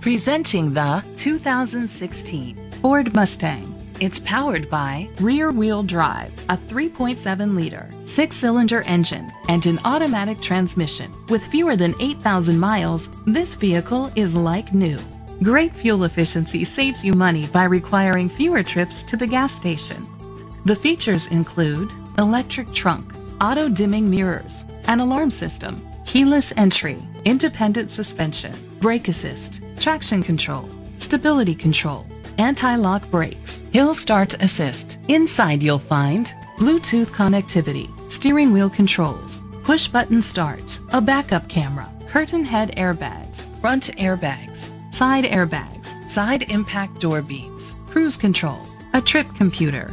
Presenting the 2016 Ford Mustang. It's powered by rear-wheel drive, a 3.7-liter, six-cylinder engine, and an automatic transmission. With fewer than 8,000 miles, this vehicle is like new. Great fuel efficiency saves you money by requiring fewer trips to the gas station. The features include electric trunk, auto dimming mirrors, an alarm system, keyless entry, independent suspension, brake assist, traction control, stability control, anti-lock brakes, hill start assist. Inside you'll find Bluetooth connectivity, steering wheel controls, push button start, a backup camera, curtain head airbags, front airbags, side airbags, side impact door beams, cruise control, a trip computer.